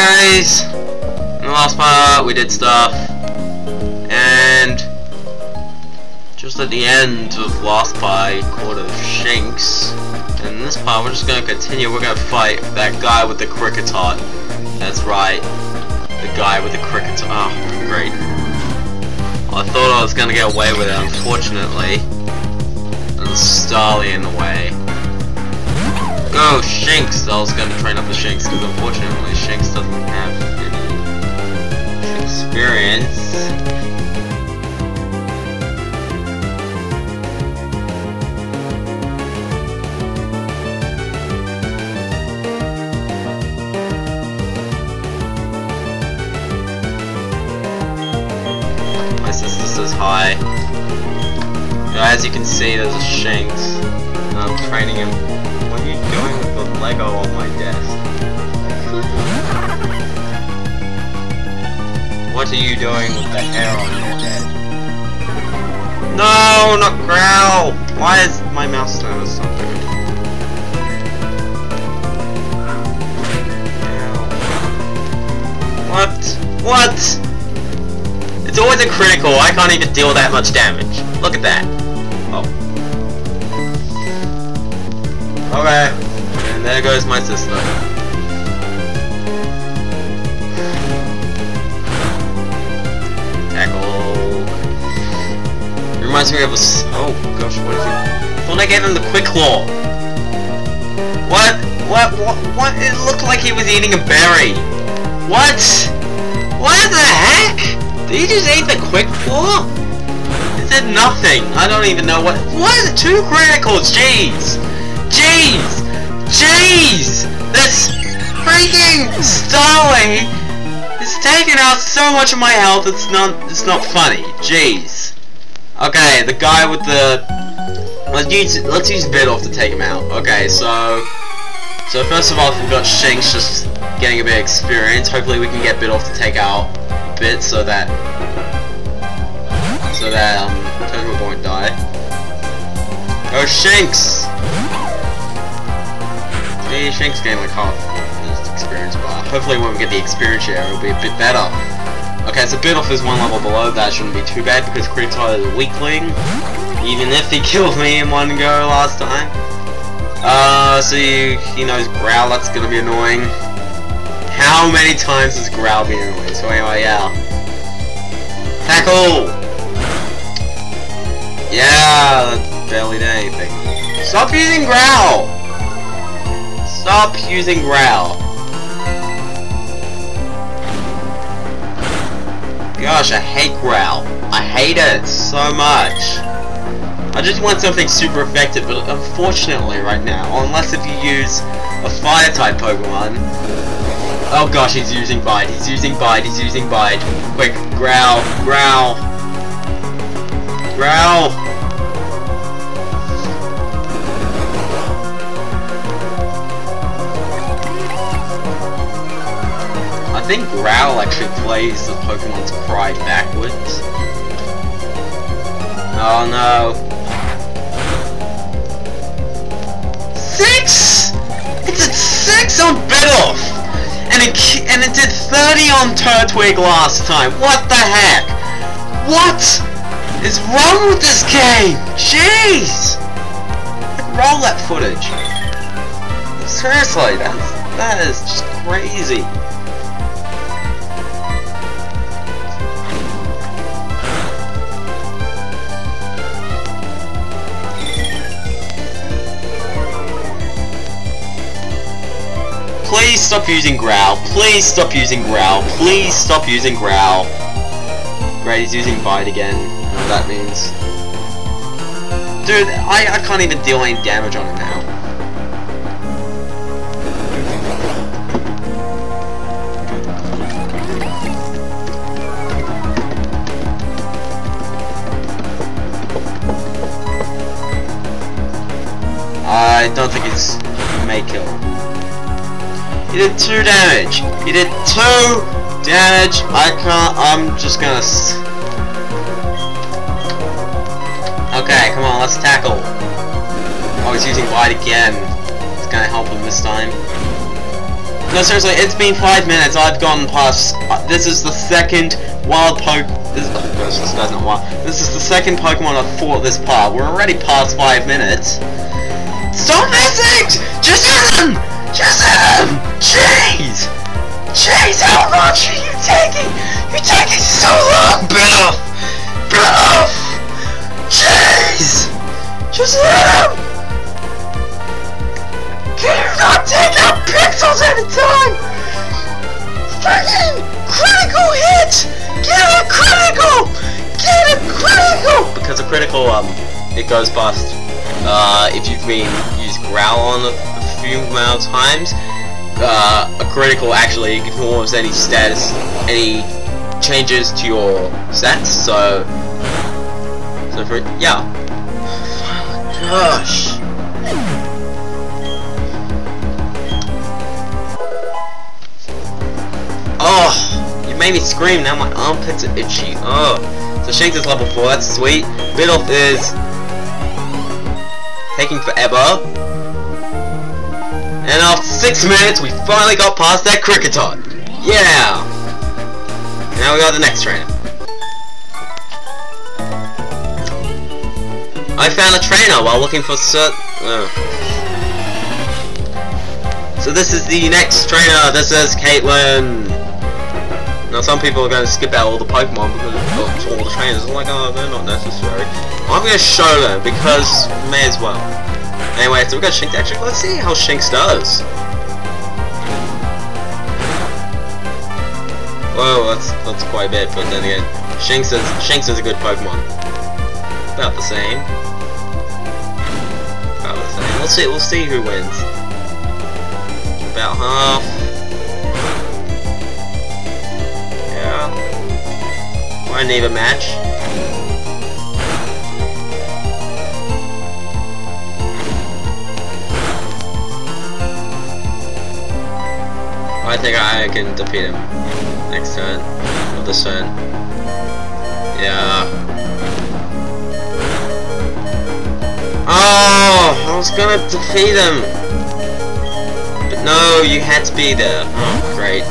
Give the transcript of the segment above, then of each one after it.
guys! In the last part, we did stuff. And... Just at the end of last part, caught a Shinx. And in this part, we're just gonna continue. We're gonna fight that guy with the Kricketot. That's right. The guy with the Kricketot. Oh, ah, great. I thought I was gonna get away with it, unfortunately. There's Starly in the way. Go, Shinx! I was gonna train up the Shinx, because unfortunately Shinx doesn't have any experience. My sister says hi. As you can see, there's a Shinx. I'm training him. What are you doing with the Lego on my desk? What are you doing with the hair on your head? No, not Growl! Why is my mouse stand so good? What? What? It's always a critical, I can't even deal that much damage. Look at that. Oh. Okay. And there goes my sister. Tackle. Reminds me of a Oh gosh, what is it? I thought I gave him the quick claw. What? What? What? What? It looked like he was eating a berry. What? What the heck? Did he just eat the quick claw? It said nothing. I don't even know what. What? Two criticals? Jeez. Jeez. Jeez. This freaking Starly is taking out so much of my health. It's not. It's not funny. Jeez. Okay, the guy with the. Let's use let's use Bidoof to take him out. Okay, so so first of all, we've got Shinx just getting a bit of experience. Hopefully, we can get Bidoof to take out Bit so that so that um Turtwig won't die. Oh, Shinx! See, Shinx getting like half experience bar. Hopefully, when we get the experience share, it'll be a bit better. Okay, so Bidoof is one level below. That shouldn't be too bad because Kricketot is a weakling. Even if he killed me in one go last time. Uh, so you, he knows Growl, that's gonna be annoying. How many times has Growl been annoying? So anyway, yeah. Tackle! Yeah, barely did anything. Stop using Growl! Stop using Growl. Gosh, I hate Growl. I hate it so much. I just want something super effective, but unfortunately right now, unless if you use a fire type Pokemon. Oh gosh, he's using Bite, he's using Bite, he's using Bite. Quick, growl, growl. Growl. Think Growl actually plays the Pokemon's cry backwards. Oh no. Six! It's at six on Bidoof! And it, and it did 30 on Turtwig last time. What the heck? What is wrong with this game? Jeez! Roll that footage. Seriously, that's, that is just crazy. Please stop using Growl. Please stop using Growl. Please stop using Growl. Great, he's using Bite again. Know What that means. Dude, I, I can't even deal any damage on him now. I don't think it's may kill. He did two damage. He did two damage. I can't. I'm just gonna. Okay, come on. Let's tackle. Oh, he's using Light again. It's gonna help him this time. No, seriously, it's been five minutes. I've gone past. Uh, this is the second wild poke. This, oh this not wild. This is the second Pokemon I've fought this part. We're already past five minutes. Stop messing! Just hit him! Just him! Jeez! Jeez, how much are you taking? You're taking so long, Bill! Bill! Jeez! Just hit him! Can you not take out pixels at a time? Freaking critical hit! Get a critical! Get a critical! Because a critical, um, it goes past, uh, if you've been used Growl on a few amount of times, uh, a critical actually ignores any status, any changes to your stats, so, so for, yeah. Gosh. Oh, you made me scream, now my armpits are itchy. Oh. So Shinx is level 4, that's sweet. Bidoof is taking forever. And after 6 minutes, we finally got past that Kricketot. Yeah! Now we got the next trainer. I found a trainer while looking for cert... Oh. So this is the next trainer. This is Caitlin. Now some people are going to skip out all the Pokemon because all the trainers are like, oh, they're not necessary. I'm going to show them because may as well. Anyway, so we got Shinx. Actually, let's see how Shinx does. Whoa, that's that's quite a bit, but then again, Shinx is Shinx is a good Pokemon. About the same. About the same. We'll see. We'll see who wins. About half. Yeah. Or an even match. I think I can defeat him next turn. Or this turn. Yeah. Oh! I was gonna defeat him! But no, you had to be there. Oh, great.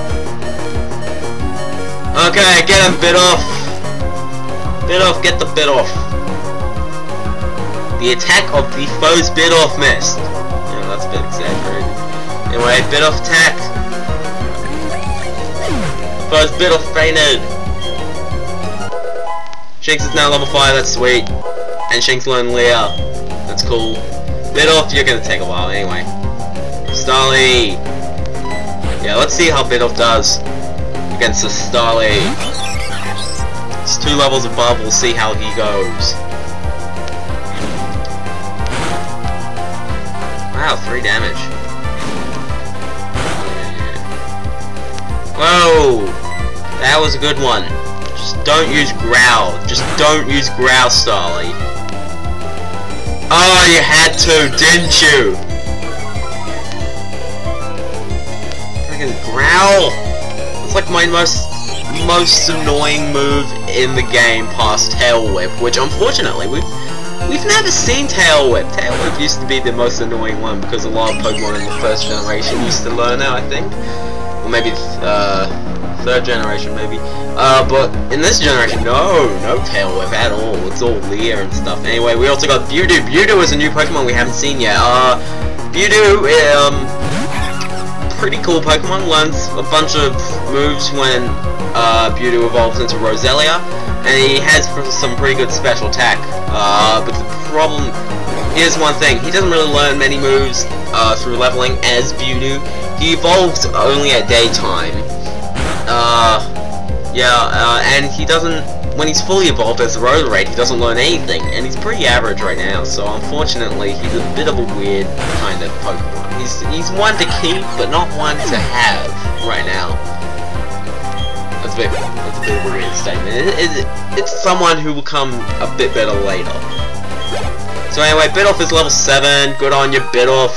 Okay, get him, Bidoof. Bit off, get the bit off. The attack of the foe's Bidoof missed. Yeah, that's a bit exaggerated. Anyway, Bidoof attack. Foe's Bidoof fainted. Shinx is now level 5, that's sweet. And Shinx learned Leer. That's cool. Bidoof, you're gonna take a while anyway. Starly. Yeah, let's see how Bidoof does against the Starly. It's two levels above, we'll see how he goes. Wow, three damage. Whoa! That was a good one. Just don't use Growl. Just don't use Growl, Starly. Oh, you had to, didn't you? Freaking Growl! It's like my most most annoying move in the game past Tail Whip, which unfortunately we've we've never seen Tail Whip. Tail Whip used to be the most annoying one because a lot of Pokemon in the first generation used to learn it, I think. Or maybe uh, third generation, maybe. Uh, but in this generation, no, no Tail Whip at all. It's all Leer and stuff. Anyway, we also got Budew. Budew is a new Pokemon we haven't seen yet. Uh, um, pretty cool Pokemon. Learns a bunch of moves when uh, evolves into Roselia, and he has some pretty good special attack. Uh, but the problem is one thing: he doesn't really learn many moves uh, through leveling as Budew. He evolves only at daytime. Uh, yeah, uh, and he doesn't. When he's fully evolved as Roserade, he doesn't learn anything, and he's pretty average right now. So unfortunately, he's a bit of a weird kind of Pokemon. He's he's one to keep, but not one to have right now. That's a bit, that's a bit of a weird statement. It, it, it's someone who will come a bit better later. So anyway, Bidoof is level 7. Good on you, Bidoof.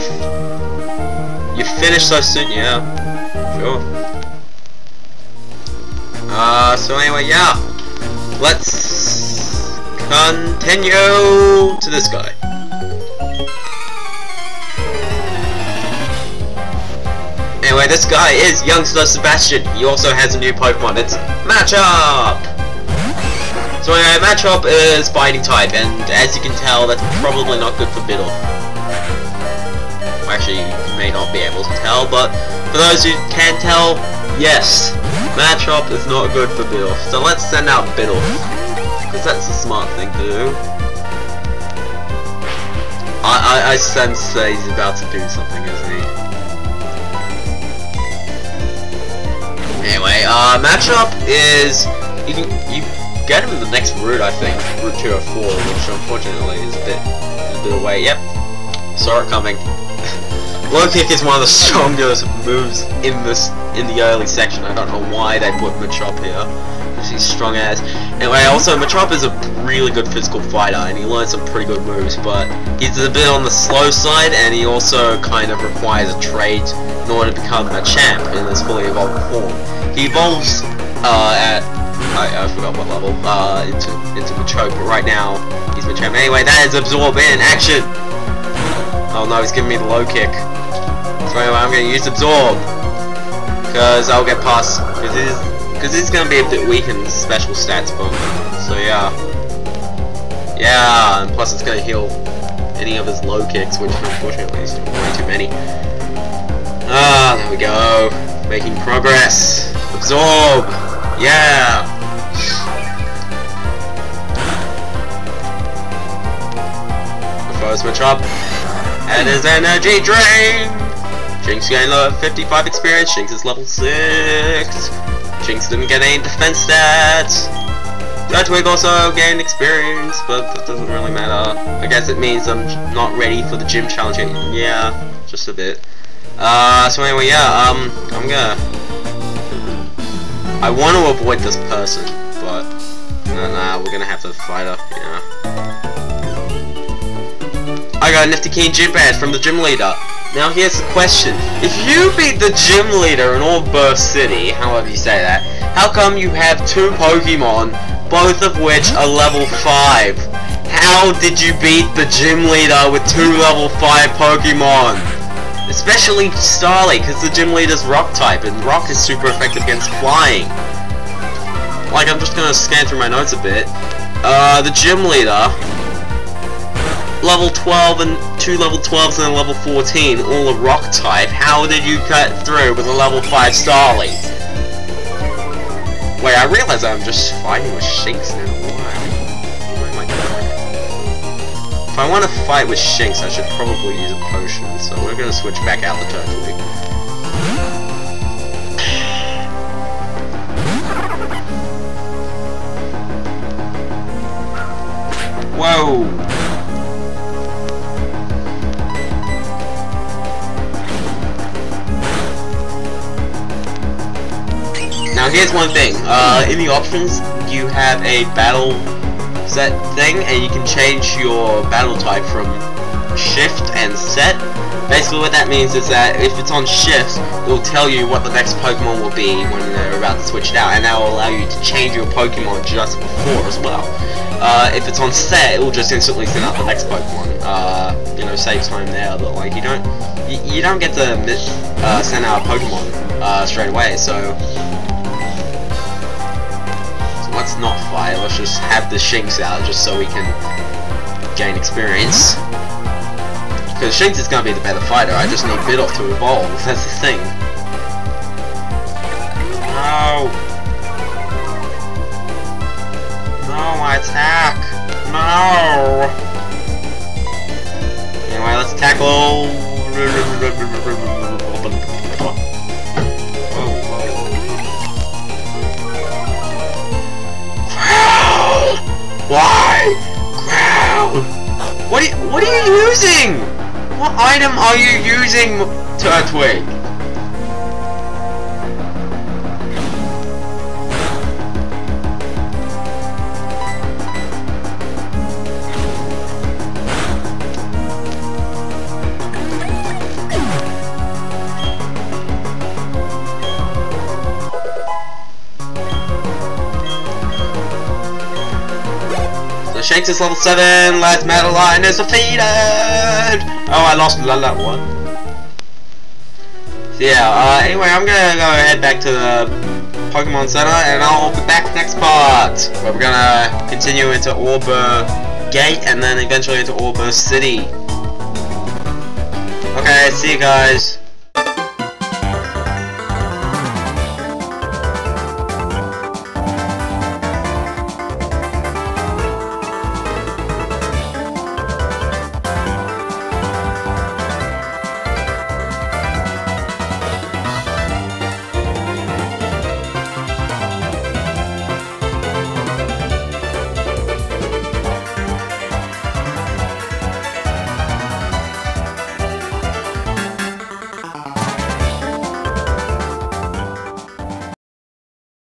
You finished so soon, yeah. Sure. Uh, so anyway, yeah. Let's continue to this guy. Anyway, this guy is Youngster Sebastian. He also has a new Pokemon. It's Machop! So anyway, Machop is Fighting type, and as you can tell, that's probably not good for Biddle. Actually, you may not be able to tell, but for those who can tell, yes, Machop is not good for Biddle. So let's send out Biddle, because that's a smart thing to do. I, I, I sense that he's about to do something, isn't he? Anyway, uh, Machop is you you get him in the next route, I think, Route 204, which unfortunately is a bit a bit away. Yep, saw it coming. Low kick is one of the strongest moves in this in the early section. I don't know why they put Machop here. He's strong as. Anyway, also Machop is a really good physical fighter, and he learns some pretty good moves. But he's a bit on the slow side, and he also kind of requires a trade in order to become a champ in this fully evolved form. He evolves uh, at I, I forgot what level uh, into into Machoke, but right now he's Machamp. Anyway, that is Absorb in action. Oh no, he's giving me the low kick. So anyway, I'm gonna use Absorb because I'll get past because he's because gonna be a bit weak in special stats book. So yeah, yeah, and plus it's gonna heal any of his low kicks, which unfortunately is way too many. Ah, there we go, making progress. Absorb, yeah. First switch up. And his energy drain! Shinx gained level 55 experience, Shinx is level 6. Shinx didn't get any defense stats. Turtwig also gained experience, but that doesn't really matter. I guess it means I'm not ready for the gym challenge. Yeah, just a bit. Uh, so anyway, yeah, um, I'm gonna... I want to avoid this person, but... Nah, nah, we're gonna have to fight her, yeah. I got a Nifty Keen Gym Badge from the gym leader. Now here's the question. If you beat the gym leader in Oreburgh City, however you say that, how come you have two Pokemon, both of which are level 5? How did you beat the gym leader with two level 5 Pokemon? Especially Starly, because the gym leader's rock type, and rock is super effective against flying. Like, I'm just gonna scan through my notes a bit. Uh, the gym leader level 12 and two level 12s and a level 14, all a rock type. How did you cut through with a level 5 Starly? Wait, I realize I'm just fighting with Shinx now. Why? Why am I doing If I want to fight with Shinx, I should probably use a potion, so we're gonna switch back out the Turtwig. Whoa! Now here's one thing, uh, in the options you have a battle set thing and you can change your battle type from shift and set. Basically what that means is that if it's on shift, it'll tell you what the next Pokemon will be when they're about to switch it out and that will allow you to change your Pokemon just before as well. Uh, if it's on set, it will just instantly send out the next Pokemon. Uh, you know, save time there, but like you don't, you, you don't get to uh, send out a Pokemon uh, straight away. So let's not fight, let's just have the Shinx out just so we can gain experience. Because Shinx is going to be the better fighter, I just need Bidoof to evolve, that's the thing. No! No, my attack! No! Anyway, let's tackle... What are you, using? What item are you using, Turtwig? Shinx is level 7, Lass Madeline is defeated! Oh, I lost that one. yeah, uh, anyway, I'm gonna go head back to the Pokemon Center, and I'll be back next part, where we're gonna continue into Oreburgh Gate, and then eventually into Oreburgh City. Okay, see you guys.